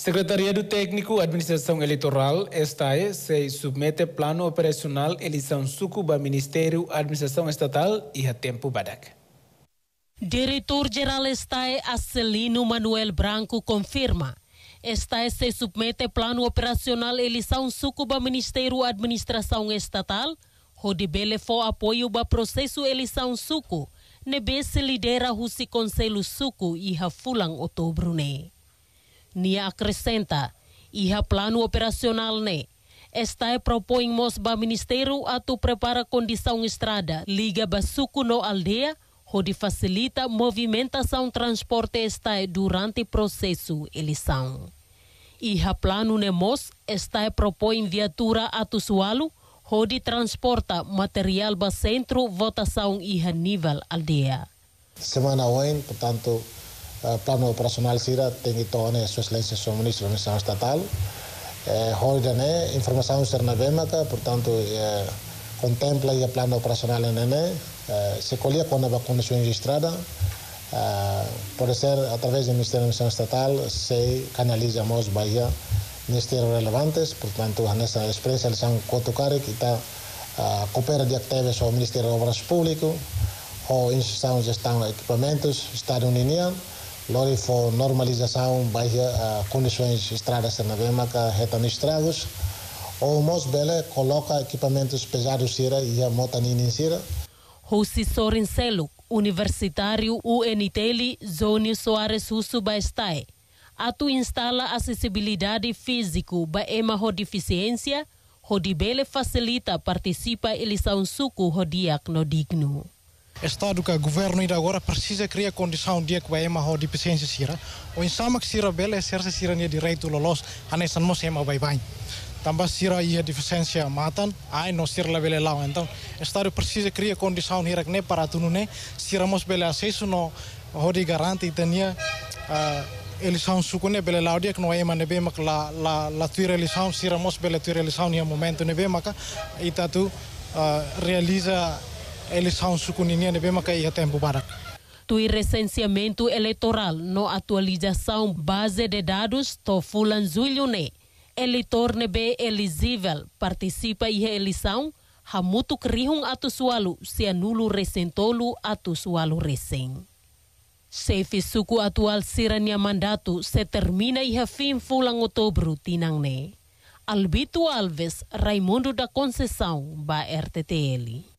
Secretariado Técnico Administração Eleitoral, STAE, se submete plano operacional eleição sucuba Ministério Administração Estatal e a tempo badak. Diretor-Geral STAE, Acelino Manuel Branco, confirma STAE se submete plano operacional eleição sucuba Ministério Administração Estatal, onde bele for apoio para processo eleição suco, nebe se lidera o Conselho Suco e a fulang outubro ne. Nia acrescenta, e a plano operacional ne, esta é propõe mos ba ministério atu prepara condição estrada liga basuco no aldeia onde facilita movimentação transporte está durante processo eleição. E a plano nemos está propõe viatura atu sualo onde transporta material para centro votação e a nível aldeia. Semana hoje, portanto, plano operacional SIRA tem a sua excelência o ministro da Missão Estatal. Eh, hoje, né, informação externa Vemaca, portanto, eh, contempla o plano operacional NNE, eh, se colhe com a de estrada, uh, pode ser através do Ministério da Missão Estatal, se canaliza mais Bahia, ministérios relevantes, portanto, nessa experiência são Cotocari, que está uh, coopera de atividades ao Ministério de Obras Públicas, ou instituição de gestão de equipamentos, Estado União, Lori for normalização baixo uh, condições estradas na Vemaca, retam estragos, ou Mos Bele coloca equipamentos pesados Sira e a motanina Sira. Rossi Sorincelo, universitário UNTL, Zônio Soares Russo Baestai, atu instala acessibilidade físico para ema deficiência, bele facilita participa eleição suco rodiak no digno. Estado que o governo ainda agora precisa criar condição de que vai ema deficiência sira. O insama que sira bele exerce sira nia direito lolos anesan mo sema vai vai. Também sira ia deficiência matan, ai no sira bele lá. Então, Estado precisa criar condição hirak ne para tunune sira mos bele acesso no hodi garante tenia uh, eleição sukune bele laudia que não é nebe mak la la la tuira eleição sira mos bele tuira eleição nia momento nebe maka ita tu uh, realiza eleição sukuninha nebe maka ia tempo barak tu recenseamento eleitoral no atualização base de dados to fulan julho ne eleitor nebe elegível participa e eleição. Hamutu krihung atu sualu se anulo recentolo atu sualu recém. Chefe suku atual sirania mandato se termina e fim fulang outubro tinang ne. Albito Alves, Raimundo da Conceição, ba RTTL.